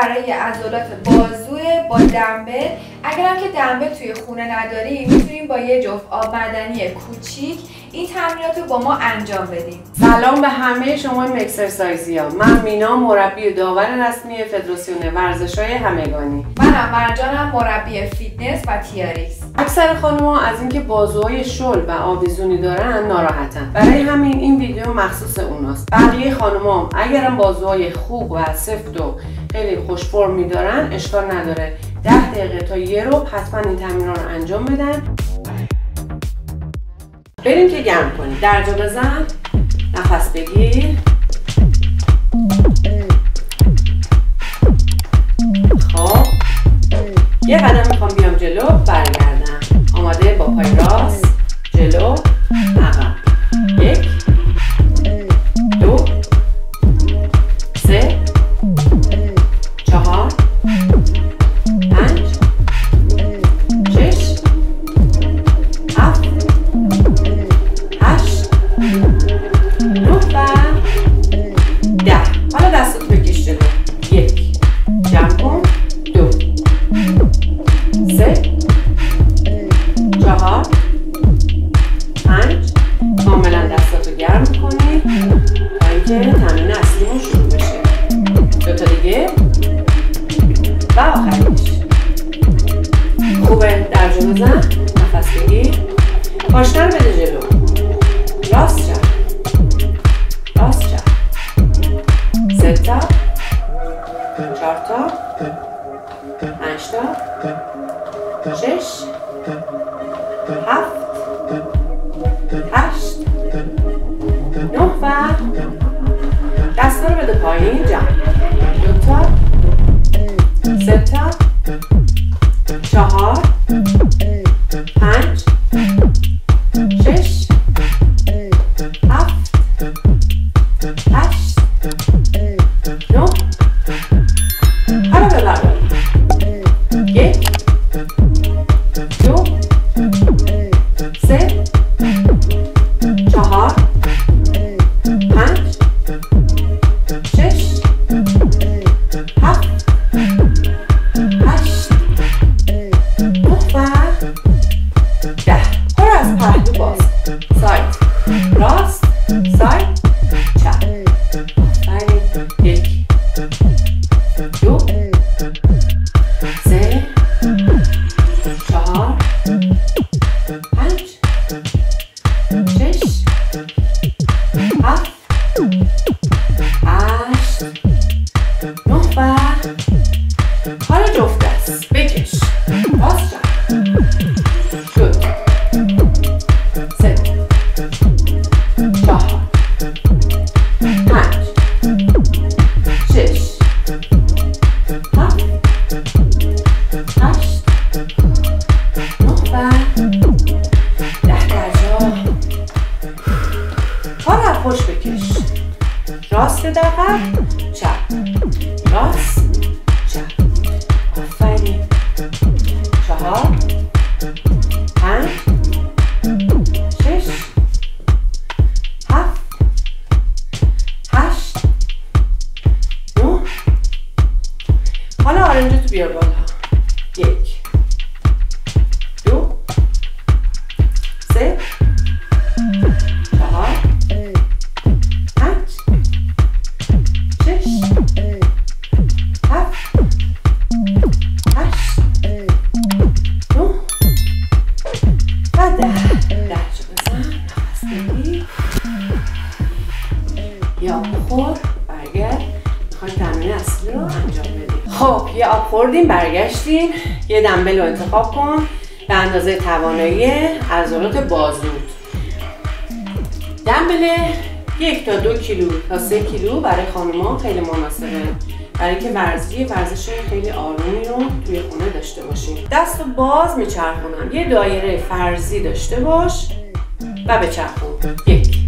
برای عضلات بازو با دنبل اگر که دنبل توی خونه نداری می‌تونیم با یه جفت آب معدنی کوچیک این تمرینات رو با ما انجام بدیم سلام به همه شما مکسرسایزی ها من مینا مربی داور رسمی فدراسیون ورزش های همگانی منم مرجانم مربی فیتنس و TRX اکثر خانمها از اینکه بازوهای شل و آویزونی دارن ناراحتن. برای همین این ویدیو مخصوص اوناست. بقیه خانمها اگرم بازوهای خوب و سفت و خیلی خوش فرمی دارن اشکال نداره. ده دقیقه تا یه رو حتما این تمرین رو انجام بدن. بریم که گرم کنیم. درجا بزن. نفس بگیر. خب. یه قدم می‌خوام بیام جلو. برگردم. آماده با پای راست. شش هفت هشت نه و دستا رو بده پایین جمع خوردیم برگشتیم. یه دنبل رو انتخاب کن. به اندازه توانایی عضلات بازو دنبل یک تا دو کیلو تا سه کیلو برای خانوما خیلی مناسبه. برای که ورزشی ورزش خیلی آرومی رو توی خونه داشته باشیم. دست باز میچرخونم. یه دایره فرضی داشته باش و بچرخون. یک.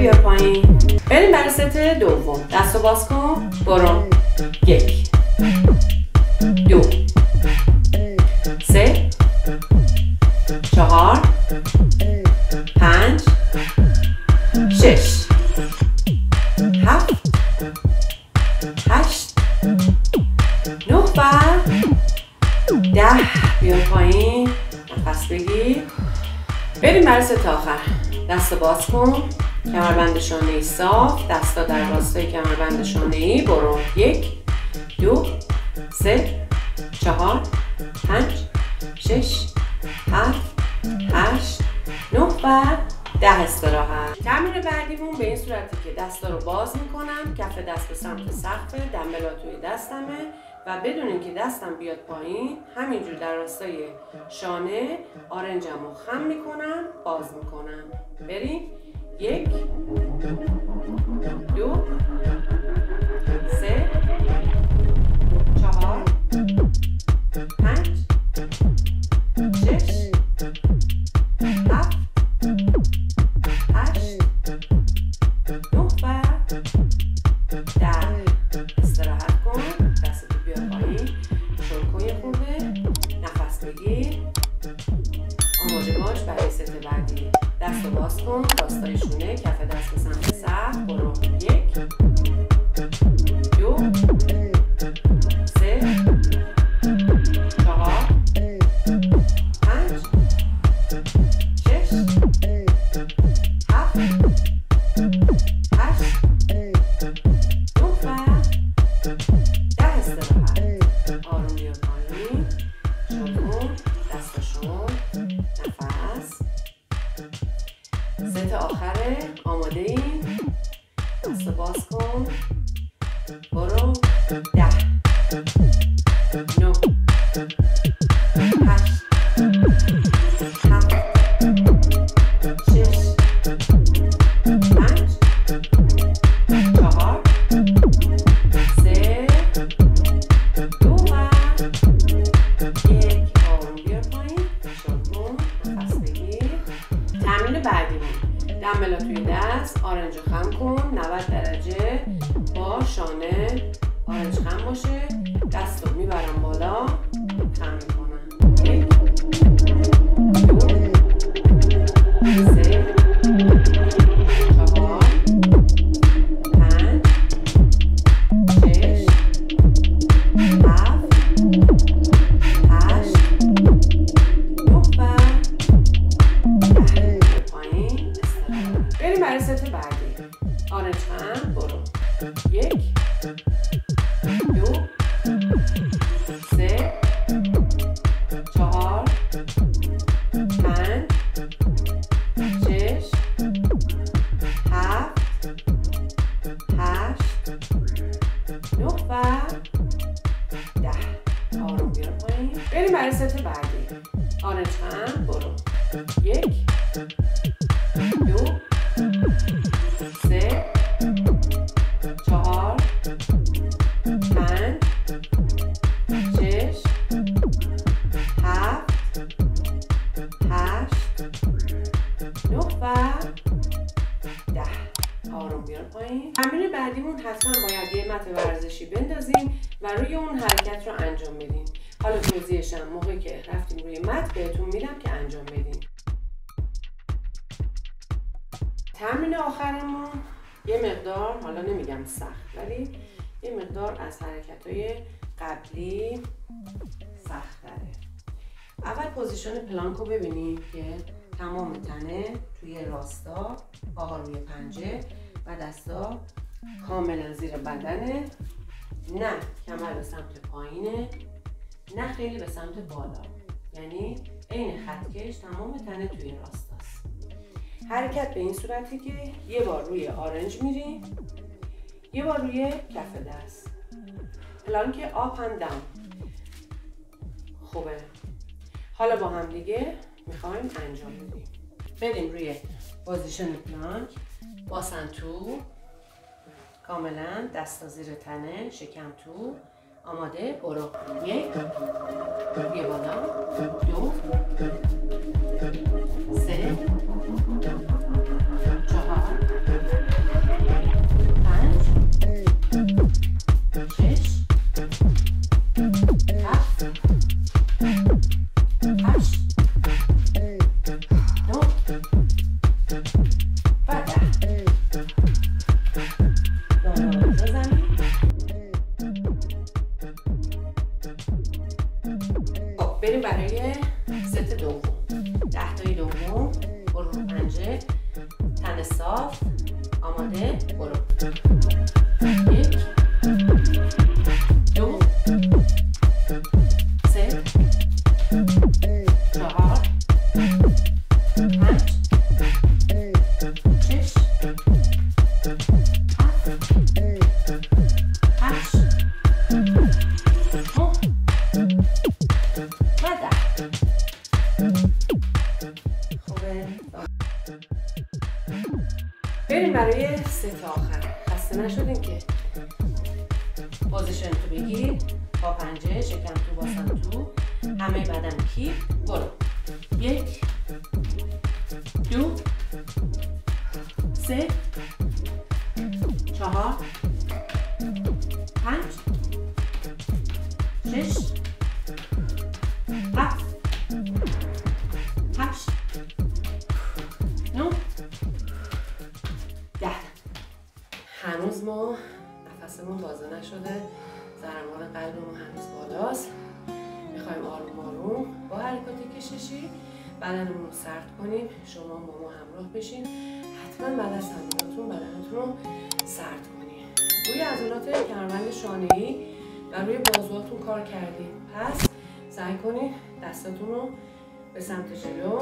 بیا پایین. بریم برای ست دوم. دست رو باز کن. برو. یک. دو. سه. چهار. پنج. شش. هفت. هشت. نه و ده. بیا پایین. نفس بگیر. بریم برای ست آخر. دست باز کن. کمربند شانه ای صاف دستا در راستای کمربند شانه ای برو. یک دو سه چهار پنج شش هفت هشت نه و ده استراحت. تمرین بعدیمون به این صورتی که دستا رو باز می‌کنم. کف دست به سمت سقف دنبلا توی دستمه و بدون اینکه دستم بیاد پایین همینجور در راستای شانه آرنجم رو خم می‌کنم باز می‌کنم. بریم. یک دو باز کن کف دست سمت سقف برو. روی اون حرکت رو انجام بدیم حالا توضیحشم موقعی که رفتیم روی mat بهتون میدم که انجام بدیم تمرین آخرمون یه مقدار حالا نمیگم سخت ولی یه مقدار از حرکت های قبلی سخت‌تره اول position plank رو ببینید که تمام تنه توی راستا پاها روی پنجه و دستا کاملا زیر بدنه. نه کمر به سمت پایینه. نه خیلی به سمت بالا. یعنی عین خطکش تمام تنه توی راستاست. حرکت به این صورتی که یه بار روی آرنج میریم یه بار روی کف دست. پلانک آپ داون خوبه. حالا با هم دیگه می‌خوایم انجام بدیم. بریم روی position plank باسن تو. کاملا دستا زیر تنه شکم تو آماده برو. یک یه بالا. دو سه. یک دو سه چهار پنج شش هفت هشت نه و ده بریم برای سه تا آخر. خسته نشدین که. position تو بگیر با پنجه شکم تو باسم تو. همه بدن کیپ برو. یک دو سه چهار پنج شش کششی بدنمون رو سرد کنیم شما با ما همراه بشین. حتما بعد از تمریناتون بدنتون رو سرد کنیم. روی عضلات کمربند شانه‌ای و روی بازوهاتون کار کردیم. پس سعی کنید دستاتون رو به سمت جلو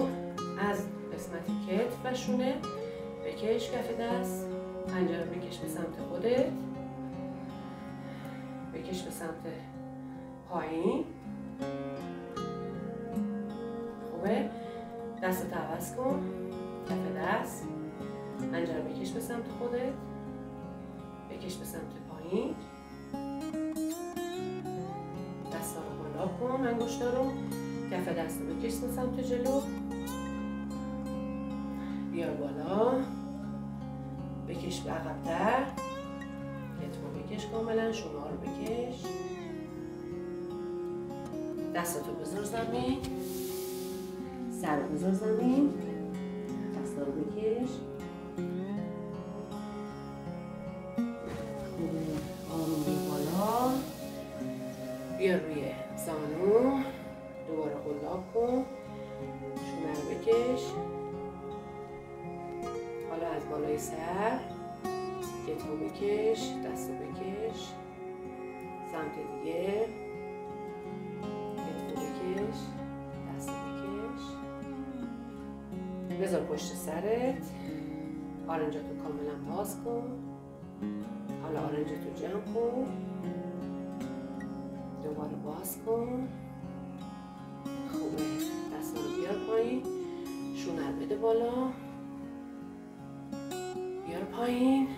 از قسمت کتف و شونه بکش کف دست پنجه رو بکش به سمت خودت بکش به سمت پایین. دست عوض کن. کف دست. رو بکش به سمت خودت. بکش به سمت پایین. دست رو بالا کن انگشتا رو. کف دست رو بکش به سمت جلو. بیار بالا. بکش به عقبتر. کتفو بکش کاملا شما رو بکش. دستاتو بذار زمین. سر رو بذار زمین دستا رو بکش. خوبه آروم بالا. بیا روی زانو دوباره قلاب کن. شونه رو بکش. حالا از بالای سر کتفو بکش دستو بکش. سمت دیگه کتفو بکش. بذار پشت سرت. آرنجاتو کاملا باز کن. حالا آرنجاتو جمع کن. دوباره باز کن. خوبه. دست رو بیار پایین. شونه بده بالا. بیار پایین.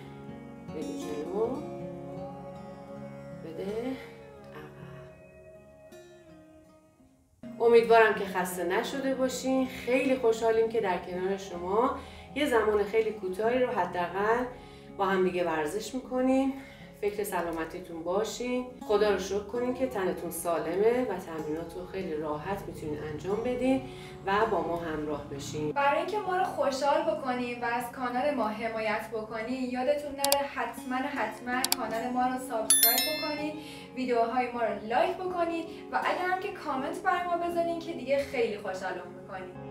امیدوارم که خسته نشده باشین. خیلی خوشحالیم که در کنار شما یه زمان خیلی کوتاهی رو حداقل با هم دیگه ورزش می‌کنیم. فکر سلامتیتون باشین. خدا رو شکر کنین که تنتون سالمه و تمرینات رو خیلی راحت می‌تونین انجام بدین و با ما همراه بشین. برای اینکه ما رو خوشحال بکنیم و از کانال ما حمایت بکنین یادتون نره حتما حتما کانال ما رو subscribe بکنین ویدیوهای ما رو like بکنین و اگر هم که کامنت بر ما بذارین که دیگه خیلی خوشحالمون می‌کنیم.